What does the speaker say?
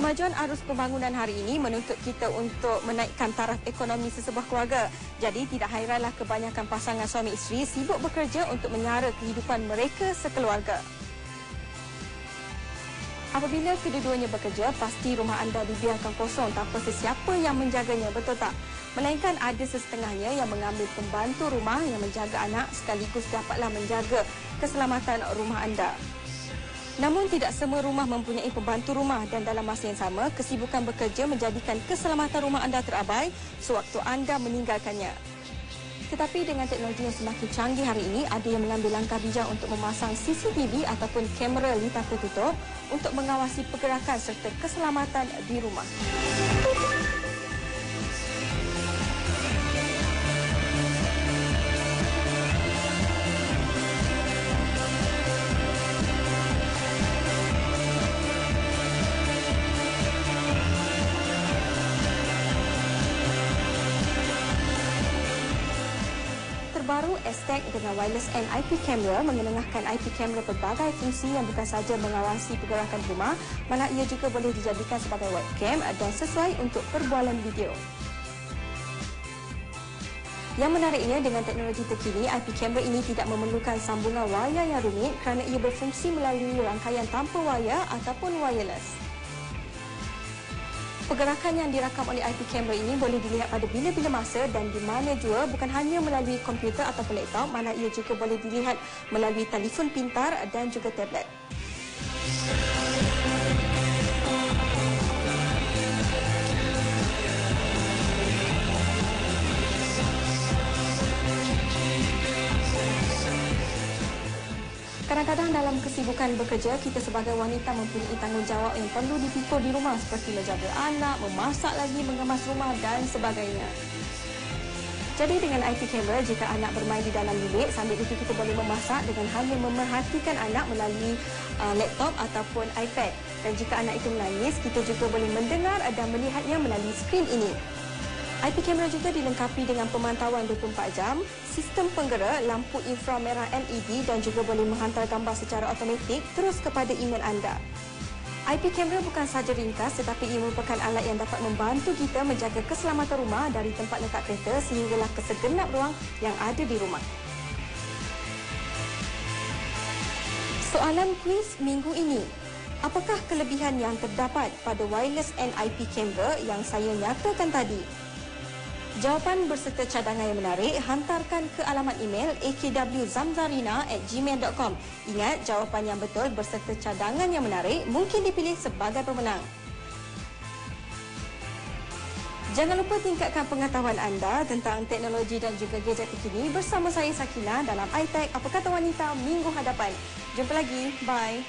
Kemajuan arus pembangunan hari ini menuntut kita untuk menaikkan taraf ekonomi sesebuah keluarga. Jadi tidak hairanlah kebanyakan pasangan suami isteri sibuk bekerja untuk menyara kehidupan mereka sekeluarga. Apabila kedua-duanya bekerja, pasti rumah anda dibiarkan kosong tanpa sesiapa yang menjaganya, betul tak? Melainkan ada sesetengahnya yang mengambil pembantu rumah yang menjaga anak sekaligus dapatlah menjaga keselamatan rumah anda. Namun tidak semua rumah mempunyai pembantu rumah dan dalam masa yang sama, kesibukan bekerja menjadikan keselamatan rumah anda terabai sewaktu anda meninggalkannya. Tetapi dengan teknologi yang semakin canggih hari ini, ada yang mengambil langkah bijak untuk memasang CCTV ataupun kamera litar tertutup untuk mengawasi pergerakan serta keselamatan di rumah. Terbaru Aztec dengan wireless and IP camera mengenengahkan IP camera pelbagai fungsi yang bukan sahaja mengawasi pergerakan rumah, malah ia juga boleh dijadikan sebagai webcam dan sesuai untuk perbualan video. Yang menariknya dengan teknologi terkini, IP kamera ini tidak memerlukan sambungan wayar yang rumit kerana ia berfungsi melalui rangkaian tanpa wayar ataupun wireless. Pergerakan yang dirakam oleh IP kamera ini boleh dilihat pada bila-bila masa dan di mana jua bukan hanya melalui komputer atau laptop, mana ia juga boleh dilihat melalui telefon pintar dan juga tablet. Kadang-kadang dalam kesibukan bekerja, kita sebagai wanita mempunyai tanggungjawab yang perlu dipikul di rumah seperti menjaga anak, memasak lagi, mengemas rumah dan sebagainya. Jadi dengan IP camera, jika anak bermain di dalam bilik, sambil itu kita boleh memasak dengan hanya memerhatikan anak melalui uh, laptop ataupun iPad. Dan jika anak itu menangis, kita juga boleh mendengar dan melihatnya melalui skrin ini. IP kamera juga dilengkapi dengan pemantauan 24 jam, sistem penggerak, lampu inframerah LED dan juga boleh menghantar gambar secara automatik terus kepada email anda. IP kamera bukan sahaja ringkas tetapi ia merupakan alat yang dapat membantu kita menjaga keselamatan rumah dari tempat letak kereta sehinggalah ke segenap ruang yang ada di rumah. Soalan kuis minggu ini. Apakah kelebihan yang terdapat pada wireless NIP kamera yang saya nyatakan tadi? Jawapan berserta cadangan yang menarik hantarkan ke alamat email akwzamzarina@gmail.com. Ingat, jawapan yang betul berserta cadangan yang menarik mungkin dipilih sebagai pemenang. Jangan lupa tingkatkan pengetahuan anda tentang teknologi dan juga gadget terkini bersama saya Sakina dalam iTech Apa Kata Wanita minggu hadapan. Jumpa lagi. Bye.